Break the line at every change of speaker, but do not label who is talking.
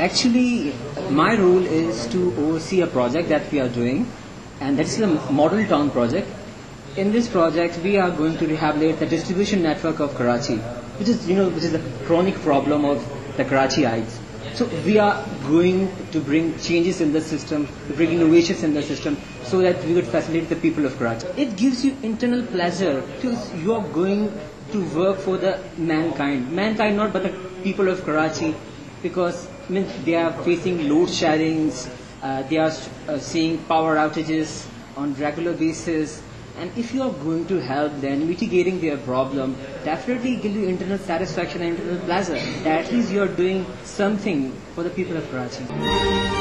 actually, my role is to oversee a project that we are doing, and that's the Model Town project. In this project, we are going to rehabilitate the distribution network of Karachi, which is, you know, which is a chronic problem of the Karachiites. So we are going to bring changes in the system, to bring innovations in the system, so that we could facilitate the people of Karachi. It gives you internal pleasure because you are going to work for the mankind, mankind not but the people of Karachi, because I mean, they are facing load sheddings, uh, they are uh, seeing power outages on regular basis. And if you are going to help them mitigating their problem, definitely give you internal satisfaction and internal pleasure. That at least you are doing something for the people of Karachi.